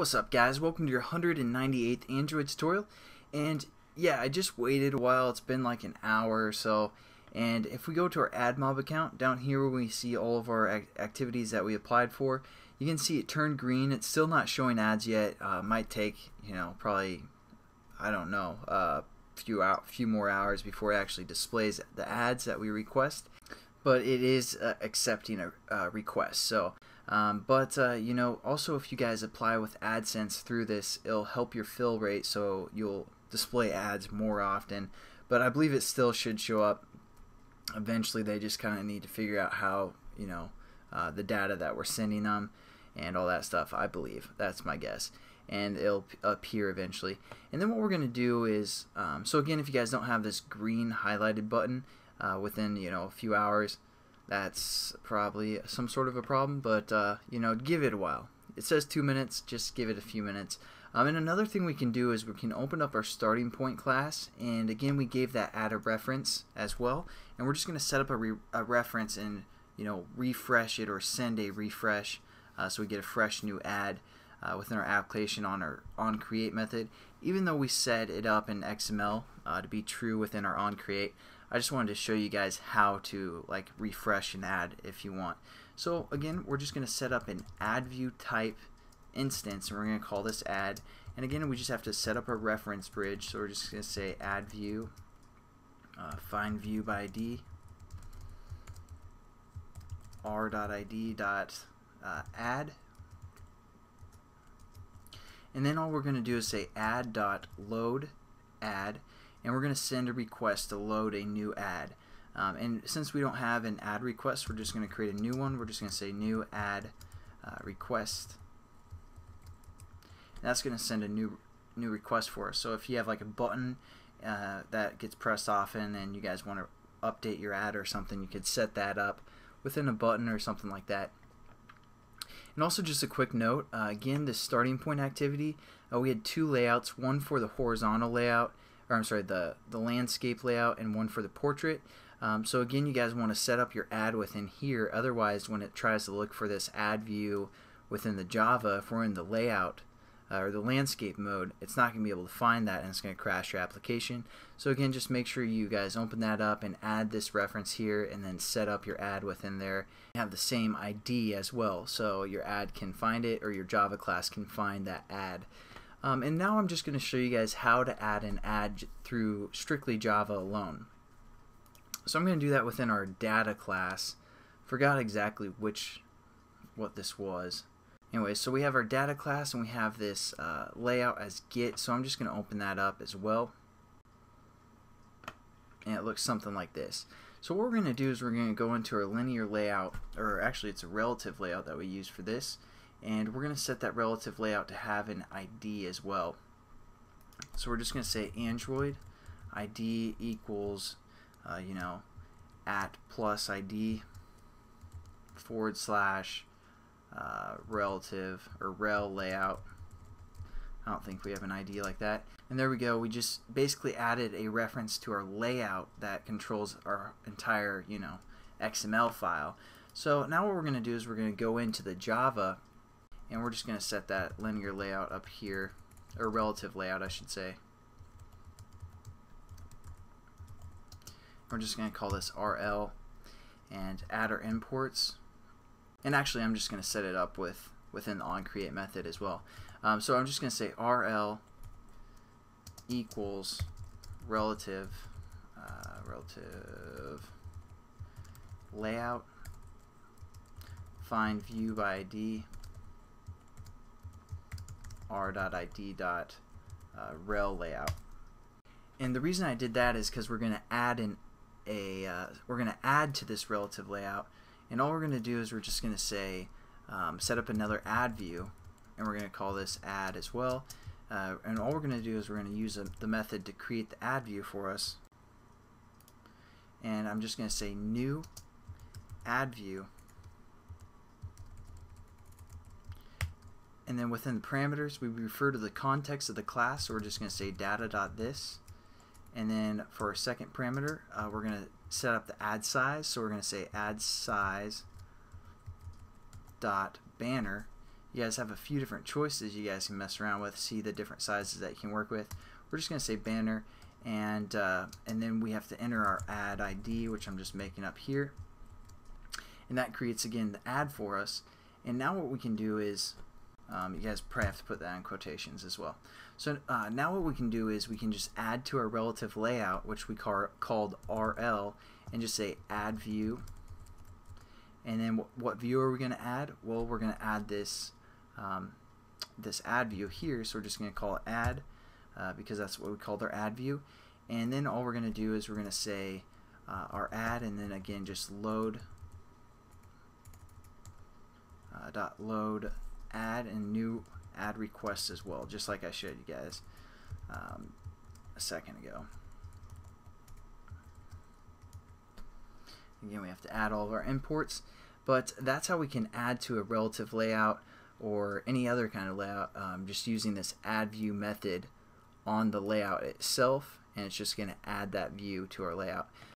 What's up guys, welcome to your 198th Android tutorial. And yeah I just waited a while, it's been like an hour or so. And if we go to our AdMob account down here where we see all of our ac activities that we applied for you can see it turned green, it's still not showing ads yet, uh, might take you know probably I don't know a uh, few out few more hours before it actually displays the ads that we request. But it is uh, accepting a request. So um, but uh, you know, also if you guys apply with AdSense through this, it'll help your fill rate, so you'll display ads more often. But I believe it still should show up. Eventually, they just kind of need to figure out how you know uh, the data that we're sending them and all that stuff. I believe that's my guess, and it'll appear eventually. And then what we're going to do is, um, so again, if you guys don't have this green highlighted button uh, within you know a few hours that's probably some sort of a problem, but uh, you know, give it a while. It says two minutes, just give it a few minutes. Um, and another thing we can do is we can open up our starting point class, and again, we gave that ad a reference as well, and we're just going to set up a, re a, reference and you know refresh it or send a refresh, uh, so we get a fresh new ad uh, within our application on our on create method. Even though we set it up in XML uh, to be true within our on create, I just wanted to show you guys how to like refresh an ad if you want. So again, we're just going to set up an ad view type instance and we're going to call this ad. And again, we just have to set up a reference bridge. So we're just going to say ad view, uh, find view by ID, r.id dot uh, ad. And then all we're going to do is say ad dot load ad and we're going to send a request to load a new ad. Um, and since we don't have an ad request, we're just going to create a new one. We're just going to say new ad uh, request. And that's going to send a new new request for us. So if you have like a button uh, that gets pressed often and you guys want to update your ad or something, you could set that up within a button or something like that. And also just a quick note, uh, again, the starting point activity, uh, we had two layouts, one for the horizontal layout or I'm sorry, the, the landscape layout and one for the portrait. Um, so again, you guys want to set up your ad within here. Otherwise, when it tries to look for this ad view within the Java, if we're in the layout uh, or the landscape mode, it's not going to be able to find that and it's going to crash your application. So again, just make sure you guys open that up and add this reference here and then set up your ad within there. have the same ID as well, so your ad can find it or your Java class can find that ad. Um, and now I'm just going to show you guys how to add an ad through strictly Java alone. So I'm going to do that within our data class. Forgot exactly which, what this was. Anyway, so we have our data class and we have this uh, layout as get, so I'm just going to open that up as well. And it looks something like this. So what we're going to do is we're going to go into our linear layout, or actually it's a relative layout that we use for this and we're going to set that relative layout to have an ID as well. So we're just going to say Android ID equals, uh, you know, at plus ID forward slash uh, relative or rel layout. I don't think we have an ID like that. And there we go. We just basically added a reference to our layout that controls our entire, you know, XML file. So now what we're going to do is we're going to go into the Java and we're just going to set that linear layout up here or relative layout I should say we're just going to call this RL and add our imports and actually I'm just going to set it up with within the onCreate method as well um, so I'm just going to say RL equals relative uh, relative layout find view by ID r.id.rel uh, layout. And the reason I did that is because we're going to add an a uh, we're going to add to this relative layout, and all we're going to do is we're just going to say um, set up another ad view, and we're going to call this ad as well. Uh, and all we're going to do is we're going to use a, the method to create the ad view for us. And I'm just going to say new ad view and then within the parameters we refer to the context of the class so we're just going to say data.this and then for our second parameter uh, we're going to set up the ad size so we're going to say ad size dot banner you guys have a few different choices you guys can mess around with, see the different sizes that you can work with. We're just going to say banner, and uh, and then we have to enter our ad ID, which I'm just making up here. And that creates, again, the ad for us. And now what we can do is, um, you guys probably have to put that in quotations as well. So uh, now what we can do is we can just add to our relative layout, which we call, called RL, and just say add view. And then what view are we going to add? Well, we're going to add this um, this ad view here, so we're just going to call it ad uh, because that's what we called our ad view. And then all we're going to do is we're going to say uh, our ad, and then again just load uh, dot load ad and new ad requests as well, just like I showed you guys um, a second ago. Again, we have to add all of our imports, but that's how we can add to a relative layout or any other kind of layout um, just using this add view method on the layout itself and it's just going to add that view to our layout.